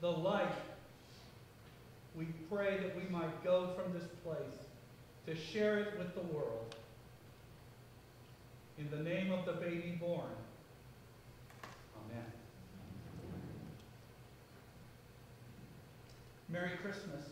the life. we pray that we might go from this place to share it with the world. In the name of the baby born, amen. Merry Christmas.